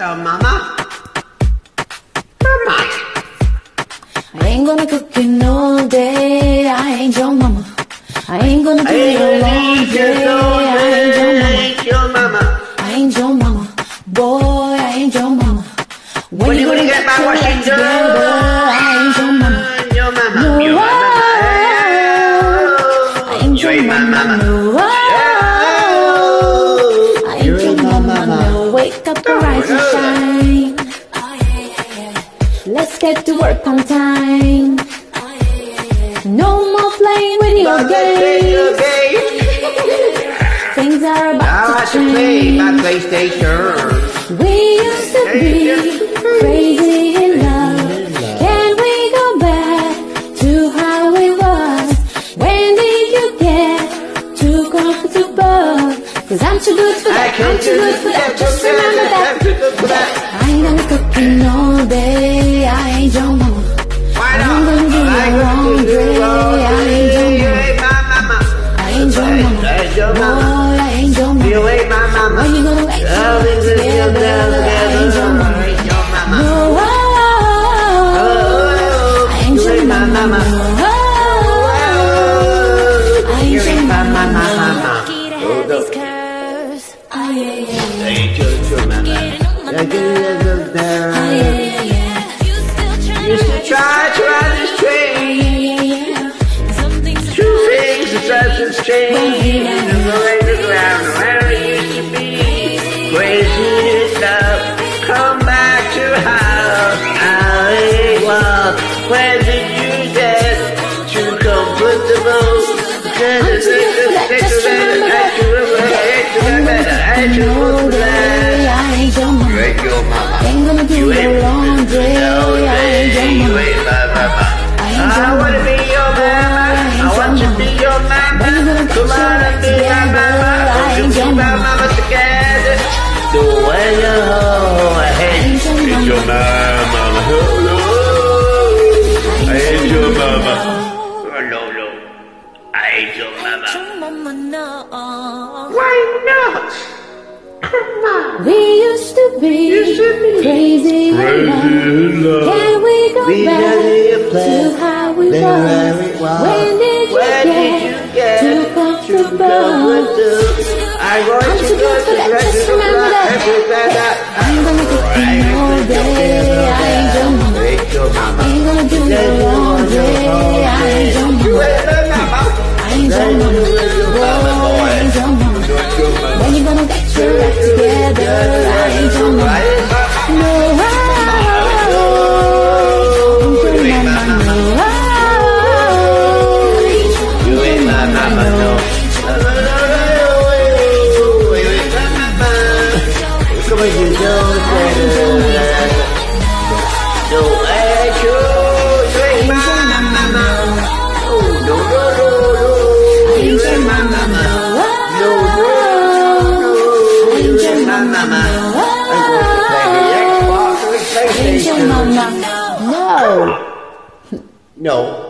Hello, Mama. Mama. I ain't gonna cook you all day. I ain't your mama. I ain't gonna do your laundry. I ain't your mama. Ain't your mama. I ain't your mama. Boy, I ain't your mama. When, When you gonna get my washing done? Get to work on time. No more playing with your Mother, play your games. game. Things are I about want to to play my. PlayStation. We used to be crazy in love. Can we go back to how we was? When did you get too comfortable? Cause I'm too good for that, I'm too good for that, just remember that. I'm too good for that. Ain't gonna cooking all day, mama. I ain't your You mama. ain't my mama. When you gonna Oh, your this is your together? I ain't your mama. I ain't your mama. No, Oh, I ain't you ain't my mama. mama. Oh, I ain't You ain't my mama. mama, up. curves. Oh yeah, yeah. Ain't your, your mama. It nerves. up there. Oh yeah, yeah, yeah. You still trying Used to try to ride this Yeah, train. yeah, yeah. Are Two things, the substance change. You all day. I ain't your mama. You ain't your mama. Ain't gonna do You your ain't laundry. I ain't your You mama. ain't my mama. I ain't your I your wanna mama. be your mama. I want to be your mama. When you gonna Come your on and be my mama. I you ain't your mama. mama together? The way you hold my hand. ain't your your mama. Hello. I ain't your mama. Hello, no. I ain't your mama. Mama, no. Why not? Come on. We used to be Used to be crazy in love. Can we go We back had a plan. to how we Then was? where. When did you When get did you get too too comfortable? comfortable? I want I'm to too go good for to that, the just remember that. I'm gonna get you all day. I ain't your mama. Ain't. Ain't gonna do your laundry. I ain't your You mama. ain't my mama. I ain't your mama. Boy, I ain't your mama. When you gonna get your act together? I ain't your the Xbox or the ain't your PlayStation. mama. No. No.